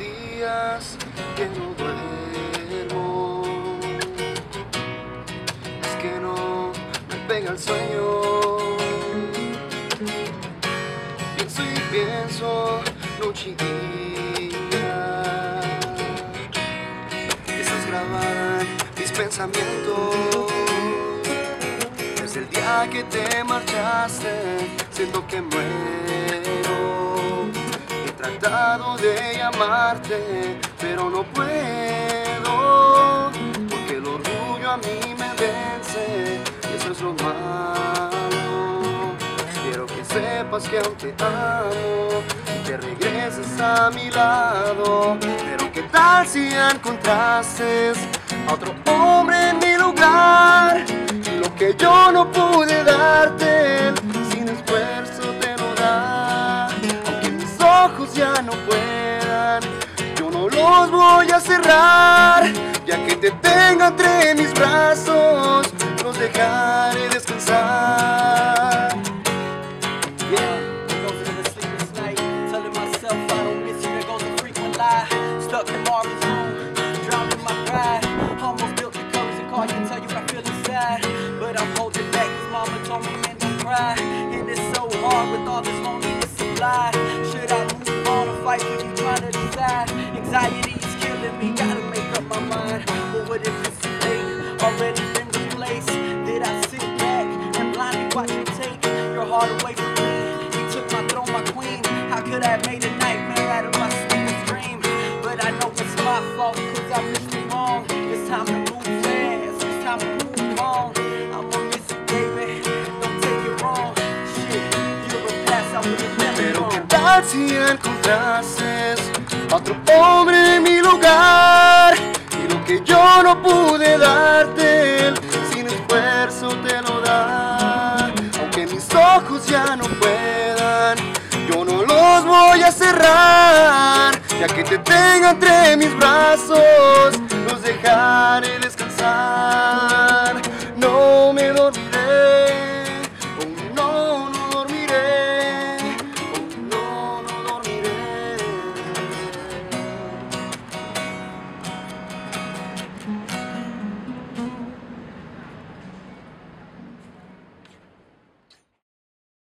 días que no duermo. Es que no me pega el sueño. Pienso y pienso noche y día. Esas graban mis pensamientos. Desde el día que te marchaste, siento que muero. Tratado de llamarte, pero no puedo. Porque el orgullo a mí me vence, y eso es lo malo. Quiero que sepas que aún te amo y que regreses a mi lado. Pero qué tal si encontrases a otro hombre en mi lugar. Y lo que yo no pude ya no puedan, yo no los voy a cerrar. Ya que te tengo entre mis brazos, los dejaré descansar. Lie. Told me, don't cry. And it's so hard with all this loneliness. Should I fight when you trying to decide? Anxiety is killing me, gotta make up my mind. But what if it's too late? Already been replaced. Did I sit back and blindly watch you take your heart away from me? You took my throne, my queen. How could I have made a nightmare out of my sweetest dream? But I know it's my fault, cause I missed you wrong. It's time to move fast, it's time to move on. I'ma miss you, baby. Don't take it wrong. Shit, you're a past, I would've si encontrases a otro hombre en mi lugar y lo que yo no pude darte, sin esfuerzo te lo da. Aunque mis ojos ya no puedan, yo no los voy a cerrar, ya que te tengo entre mis